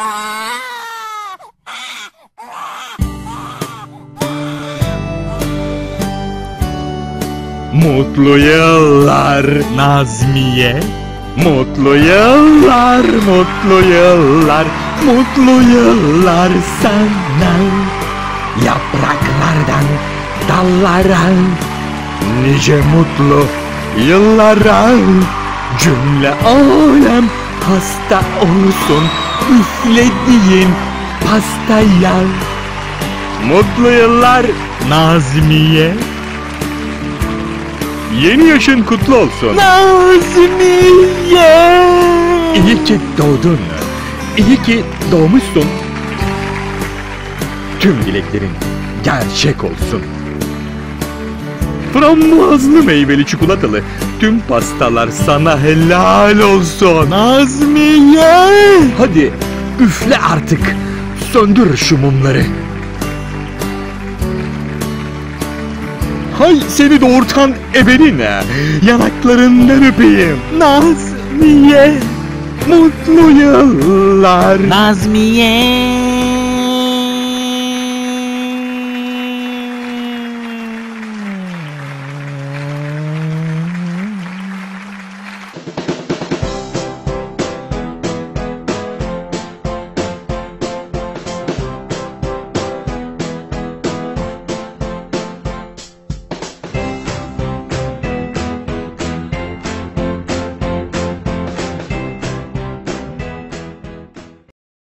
Mutlu yıllar Nazmiye. Mutlu yıllar, mutlu yıllar, mutlu yıllar sana Yapraklardan dallara Nice mutlu yıllara. Cümle alem hasta olsun Üflediğin pastaya Mutlu yıllar Nazmiye Yeni yaşın kutlu olsun. Nazmiye. İyi ki doğdun. İyi ki doğmuşsun. Tüm dileklerin gerçek olsun. Frambuazlı meyveli çikolatalı tüm pastalar sana helal olsun. Nazmiye. Hadi üfle artık. Söndür şu mumları. Hay seni doğurtan ebenine yanaklarından öpeyim. Nazmiye. Mutlu yıllar. Nazmiye.